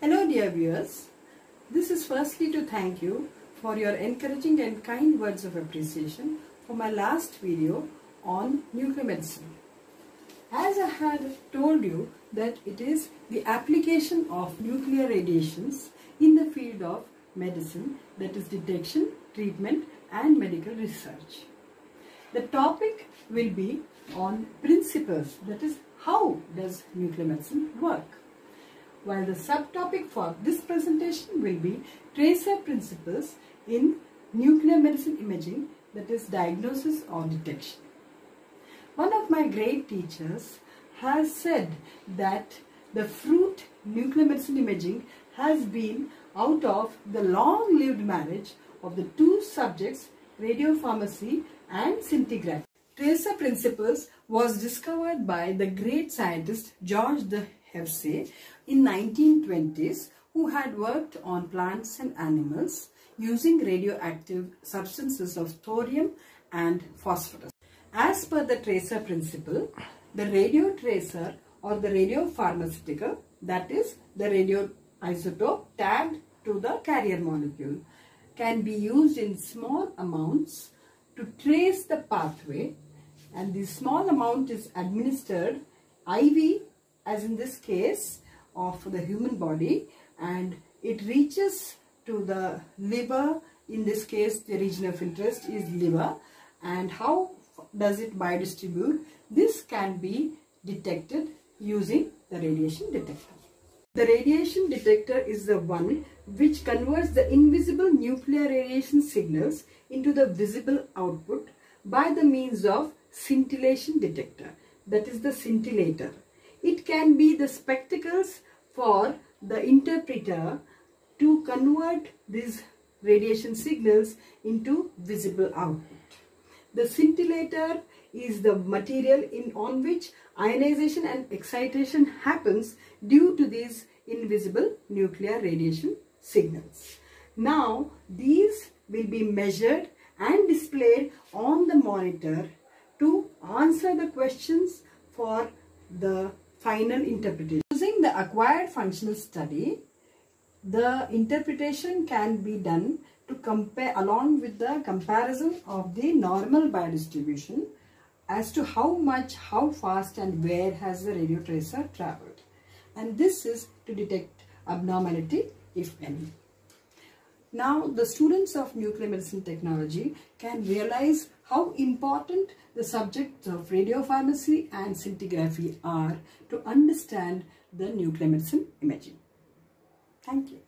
Hello dear viewers, this is firstly to thank you for your encouraging and kind words of appreciation for my last video on nuclear medicine. As I had told you that it is the application of nuclear radiations in the field of medicine that is detection, treatment and medical research. The topic will be on principles that is how does nuclear medicine work while the subtopic for this presentation will be tracer principles in nuclear medicine imaging that is diagnosis or detection. One of my great teachers has said that the fruit nuclear medicine imaging has been out of the long-lived marriage of the two subjects radiopharmacy and scintigraphy. Tracer principles was discovered by the great scientist George de Hevesy in 1920s who had worked on plants and animals using radioactive substances of thorium and phosphorus. As per the tracer principle, the radio tracer or the radio pharmaceutical, that is the radioisotope tagged to the carrier molecule can be used in small amounts to trace the pathway and the small amount is administered IV as in this case of the human body and it reaches to the liver. In this case the region of interest is liver. And how does it biodistribute? This can be detected using the radiation detector. The radiation detector is the one which converts the invisible nuclear radiation signals into the visible output by the means of scintillation detector. That is the scintillator it can be the spectacles for the interpreter to convert these radiation signals into visible output. The scintillator is the material in on which ionization and excitation happens due to these invisible nuclear radiation signals. Now these will be measured and displayed on the monitor to answer the questions for the final interpretation. Using the acquired functional study, the interpretation can be done to compare along with the comparison of the normal biodistribution as to how much, how fast and where has the radio tracer traveled. And this is to detect abnormality if any. Now the students of nuclear medicine technology can realize how important the subjects of radiopharmacy and scintigraphy are to understand the nuclear medicine imaging. Thank you.